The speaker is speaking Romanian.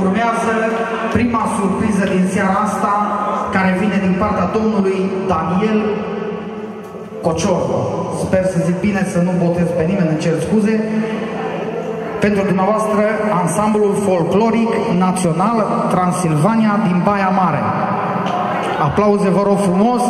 urmează prima surpriză din seara asta, care vine din partea domnului Daniel Cociorbo. Sper să zic bine, să nu botez pe nimeni, îmi cer scuze. Pentru dumneavoastră, ansamblul folcloric național Transilvania din Baia Mare. Aplauze, vă rog frumos!